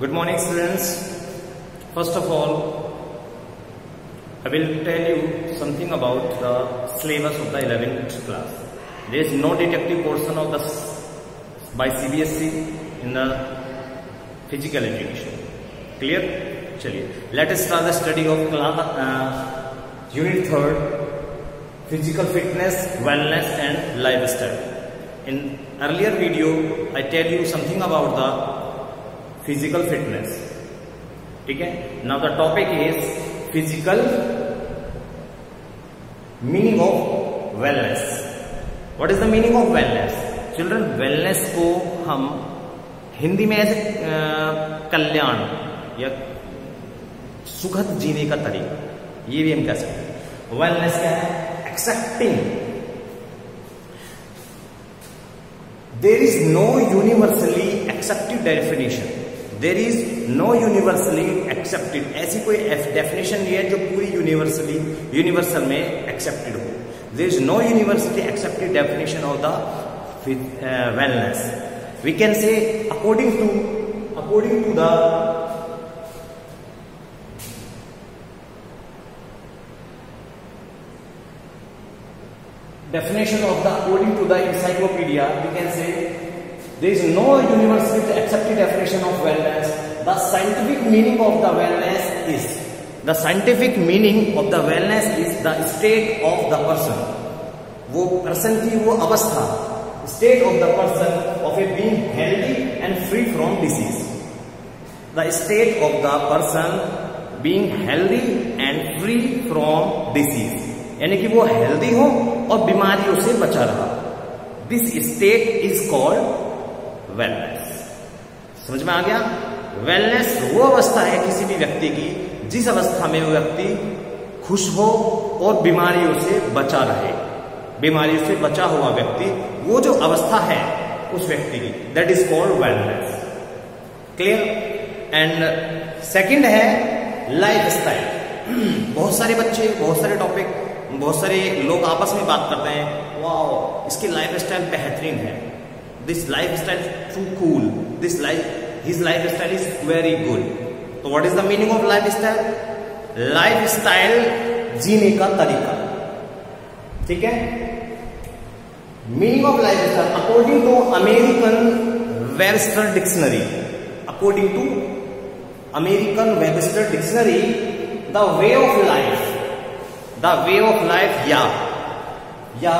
Good morning students. First of all, I will tell you something about the syllabus of the 11th class. There is no detective portion of the by CBSE in the physical education. Clear? Chaliye. Let us start the study of class, uh, unit 3rd physical fitness, wellness and lifestyle. In earlier video, I tell you something about the physical fitness ठीक है? Now the topic is physical meaning of wellness what is the meaning of wellness children wellness को हम हिंदी में ऐसे कल्याण या सुखद जीने का तरीका, ये भी हम कह सकते हैं। वेलनेस क्या है? Accepting there is no universally acceptive definition there is no universally accepted ऐसी कोई डेफिनेशन नहीं है जो पूरी यूनिवर्सली यूनिवर्सल में एक्सेप्टेड हो। There is no universally accepted definition of the wellness we can say according to according to the definition of the, according to the encyclopedia, we can say there is no universally accepted definition of wellness the scientific meaning of the wellness is the scientific meaning of the wellness is the state of the person वो person की वो अवस्था state of the person of a being healthy and free from disease the state of the person being healthy and free from disease यानी कि वो healthy हो और बीमारियों से बचा रहा this state is called wellness समझ में आ गया? वेलनेस वो अवस्था है किसी भी व्यक्ति की, जिस अवस्था में वो व्यक्ति खुश हो और बीमारियों से बचा रहे। बीमारियों से बचा हुआ व्यक्ति, वो जो अवस्था है उस व्यक्ति की that is called wellness clear and second है लाइफ स्टाइल बहुत सारे बच्चे, बहुत सारे टॉपिक बहुत सारे लोग आपस में बात करते हैं वाह इसकी लाइफ स्टाइल बेहतरीन है। Lifestyle to cool this life his lifestyle is very good तो the meaning of lifestyle lifestyle जीने का तरीका। ठीक है? Of lifestyle according to American Webster dictionary according to American Webster dictionary the way of life the way of life या या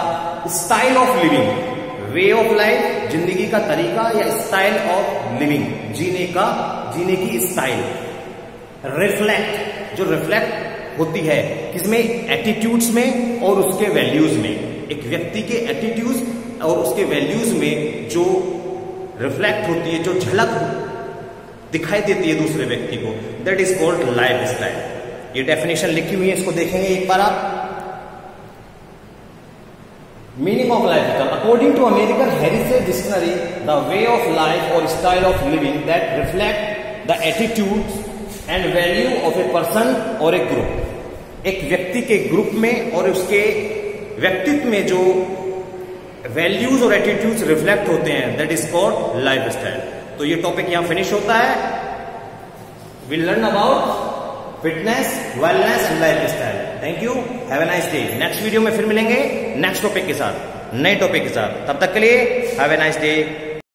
style of living way of life ज़िंदगी का तरीका या स्टाइल ऑफ़ लिविंग जीने का, जीने की स्टाइल रिफ्लेक्ट जो रिफ्लेक्ट होती है, किसमें? एटीट्यूड्स में और उसके वैल्यूज़ में. एक व्यक्ति के एटीट्यूड और उसके वैल्यूज़ में जो रिफ्लेक्ट होती है, जो झलक दिखाई देती है दूसरे व्यक्ति को that is called life style ये डेफिनेशन लिखी हुई है, इसको देखेंगे एक बार आप. Meaning of life according to American Heritage dictionary the way of life और style of living that reflect the attitude and value of a person और ए ग्रुप एक व्यक्ति के ग्रुप में और उसके व्यक्तित्व में जो वैल्यूज़ और एटीट्यूड्स रिफ्लेक्ट होते हैं that is called life style तो ये टॉपिक यहाँ फिनिश होता है। Will learn about fitness wellness lifestyle thank you have a nice day next video में फिर मिलेंगे नेक्स्ट टॉपिक के साथ, नए टॉपिक के साथ। तब तक के लिए हैव ए नाइस डे